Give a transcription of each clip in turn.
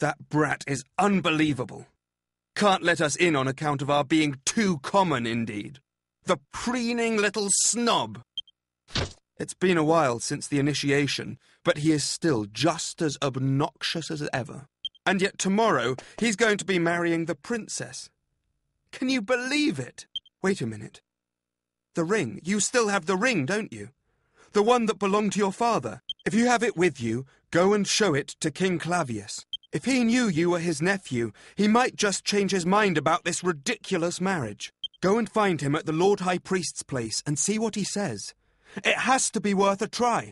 That brat is unbelievable. Can't let us in on account of our being too common, indeed. The preening little snob. It's been a while since the initiation, but he is still just as obnoxious as ever. And yet tomorrow he's going to be marrying the princess. Can you believe it? Wait a minute. The ring. You still have the ring, don't you? The one that belonged to your father. If you have it with you, go and show it to King Clavius. If he knew you were his nephew, he might just change his mind about this ridiculous marriage. Go and find him at the Lord High Priest's place and see what he says. It has to be worth a try.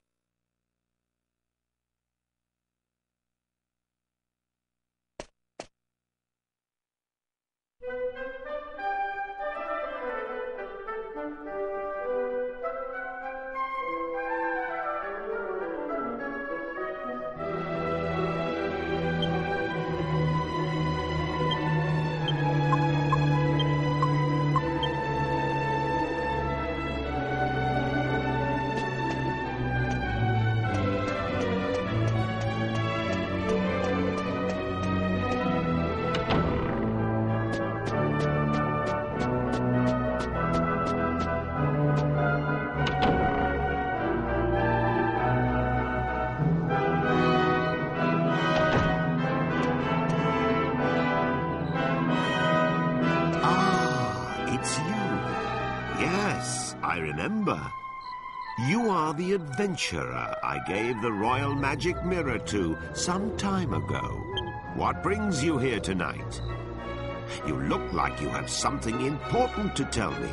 The adventurer I gave the royal magic mirror to some time ago. What brings you here tonight? You look like you have something important to tell me.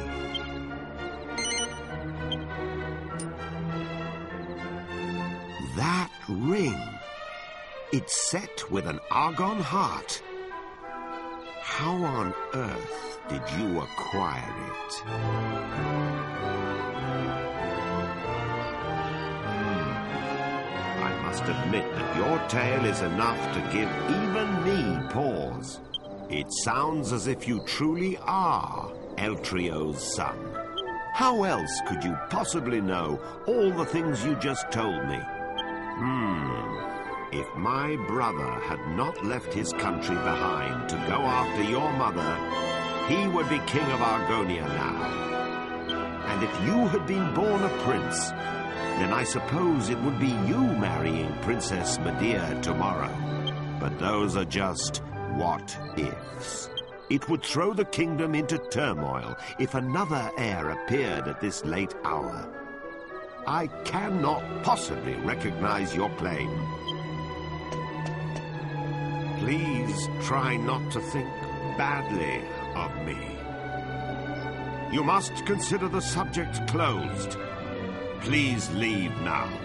That ring. It's set with an argon heart. How on earth did you acquire it? Must admit that your tale is enough to give even me pause. It sounds as if you truly are Eltrio's son. How else could you possibly know all the things you just told me? Hmm. If my brother had not left his country behind to go after your mother, he would be king of Argonia now. And if you had been born a prince, then I suppose it would be you marrying Princess Medea tomorrow. But those are just what ifs. It would throw the kingdom into turmoil if another heir appeared at this late hour. I cannot possibly recognize your claim. Please try not to think badly of me. You must consider the subject closed. Please leave now.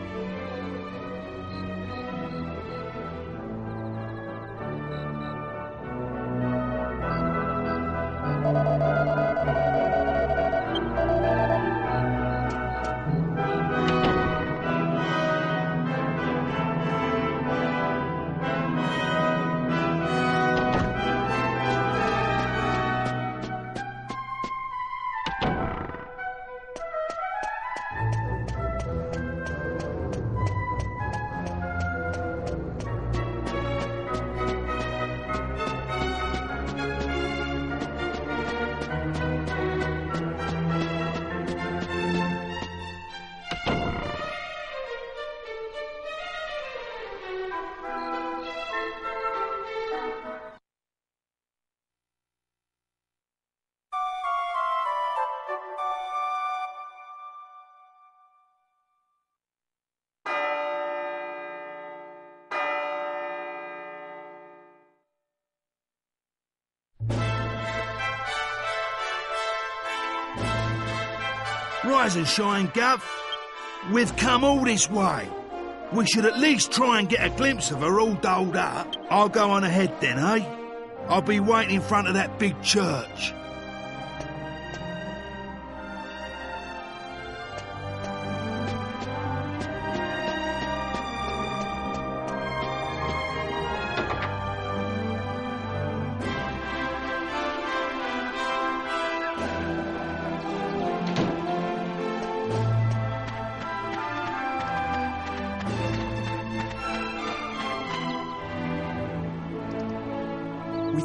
Rise and shine, Gov. We've come all this way. We should at least try and get a glimpse of her all dolled up. I'll go on ahead then, eh? I'll be waiting in front of that big church.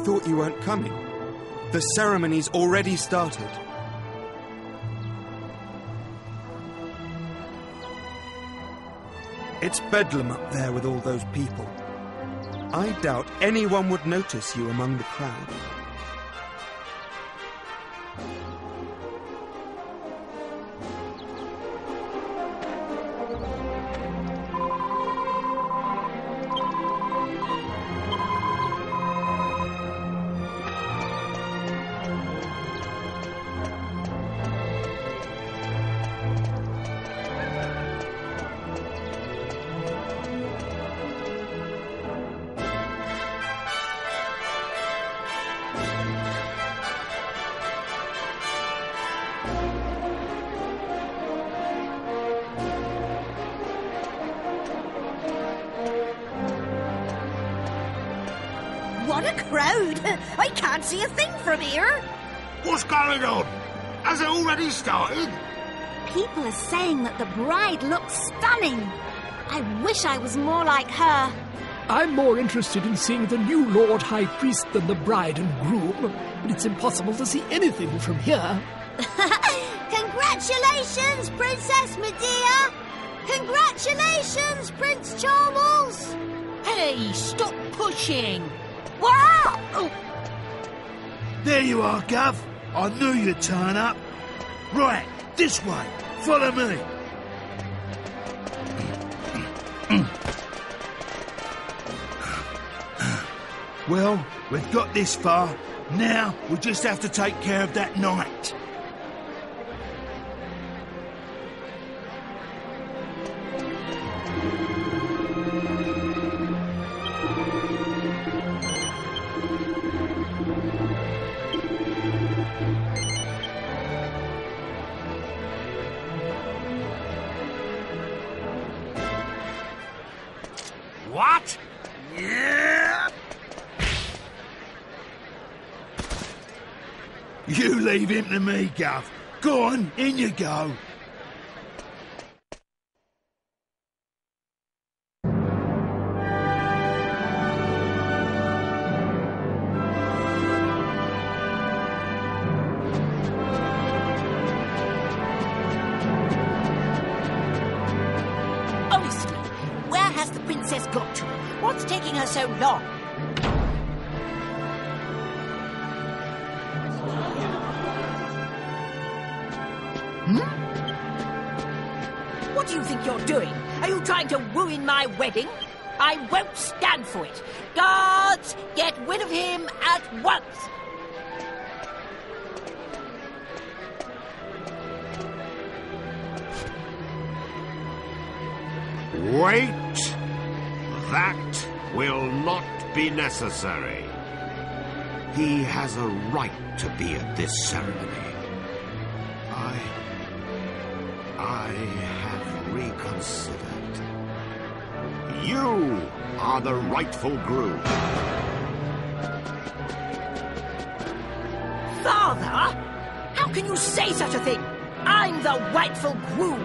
Thought you weren't coming. The ceremony's already started. It's bedlam up there with all those people. I doubt anyone would notice you among the crowd. What a crowd! I can't see a thing from here. What's going on? Has it already started? People are saying that the bride looks stunning. I wish I was more like her. I'm more interested in seeing the new Lord High Priest than the bride and groom, but it's impossible to see anything from here. Congratulations, Princess Medea! Congratulations, Prince Charmles! Hey, stop pushing! There you are, Gov. I knew you'd turn up. Right, this way. Follow me. Well, we've got this far. Now we just have to take care of that knight. You leave him to me, Gav. Go on, in you go. Ruin my wedding? I won't stand for it. Guards, get rid of him at once. Wait! That will not be necessary. He has a right to be at this ceremony. I. I have reconsidered. You are the rightful groom. Father? How can you say such a thing? I'm the rightful groom.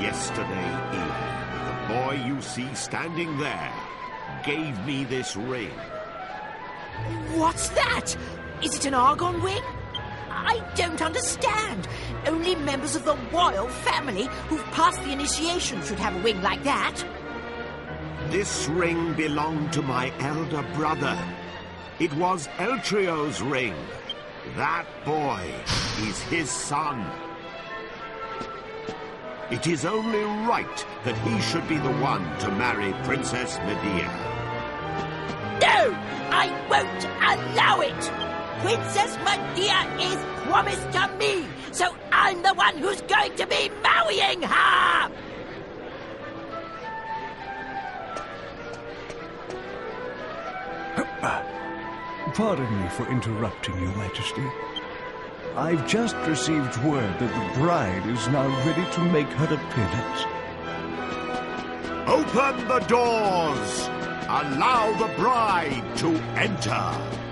Yesterday evening, the boy you see standing there gave me this ring. What's that? Is it an argon ring? I don't understand. Only members of the royal family who've passed the initiation should have a ring like that. This ring belonged to my elder brother. It was Eltrio's ring. That boy is his son. It is only right that he should be the one to marry Princess Medea. No! I won't allow it! Princess Medea is promised to me, so I'm the one who's going to be marrying her! Pardon me for interrupting, Your Majesty. I've just received word that the bride is now ready to make her appearance. Open the doors! Allow the bride to enter!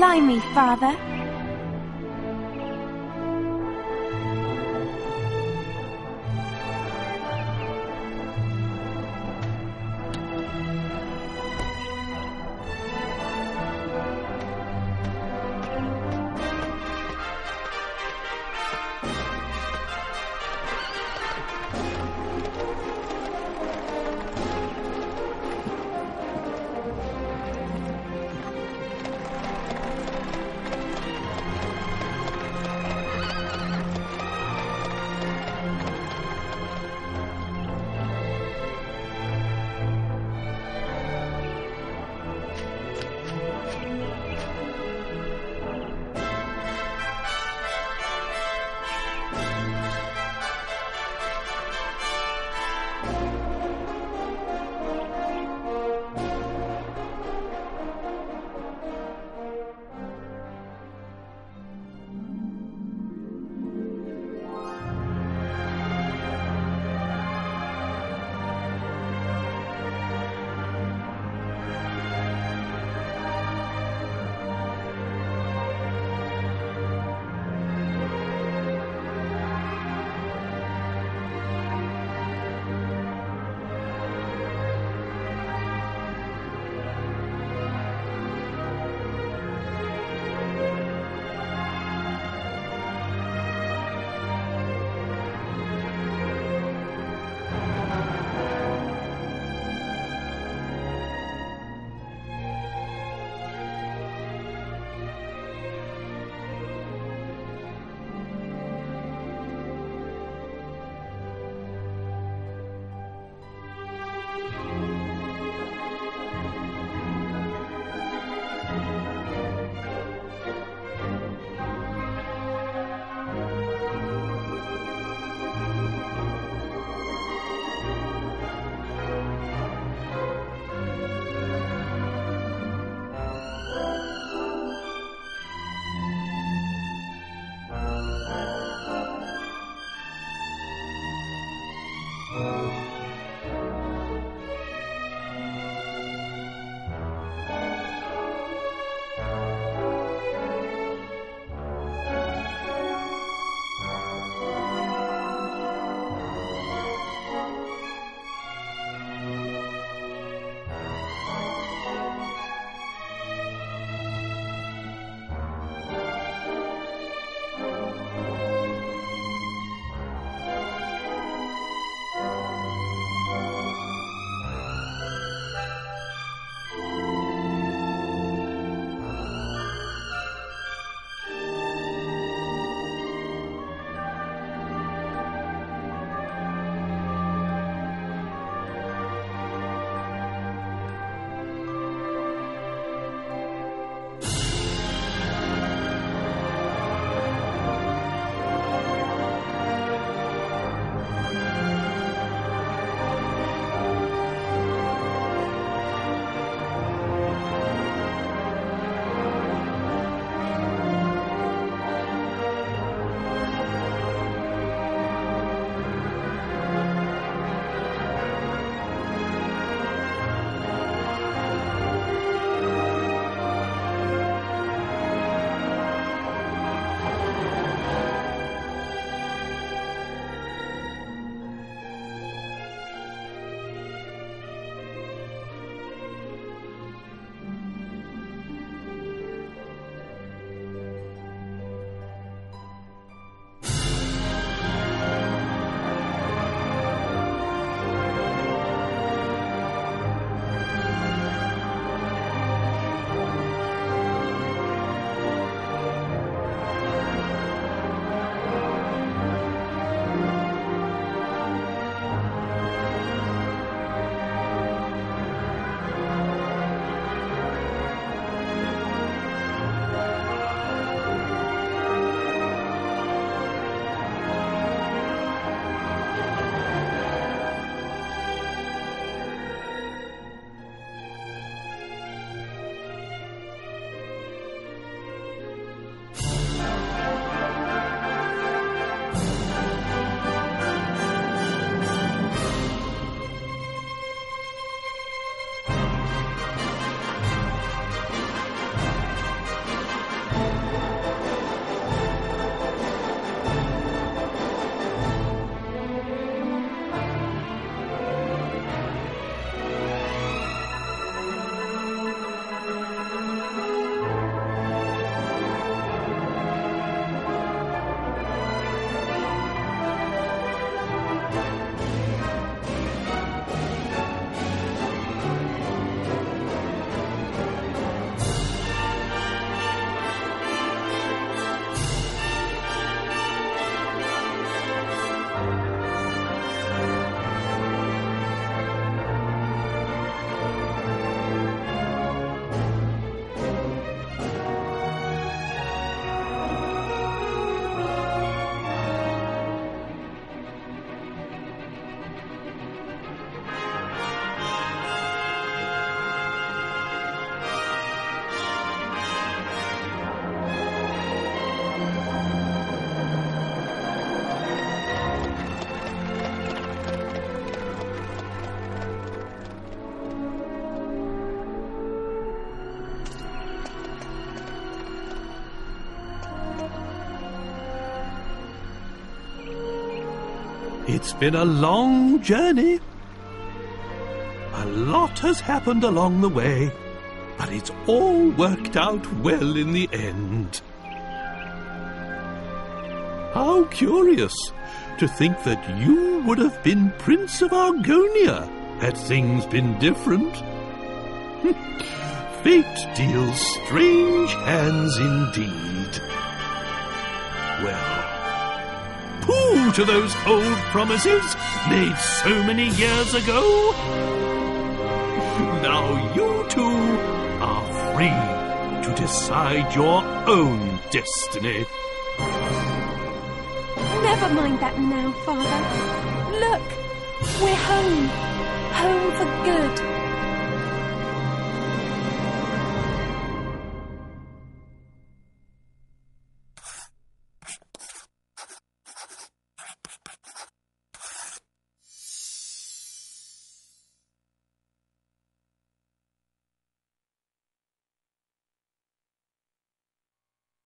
Oh, me, Father. It's been a long journey. A lot has happened along the way, but it's all worked out well in the end. How curious to think that you would have been Prince of Argonia had things been different. Fate deals strange hands indeed. Well, pooh to those old promises made so many years ago. Now you two are free to decide your own destiny. Never mind that now, Father. Look, we're home. Home for good.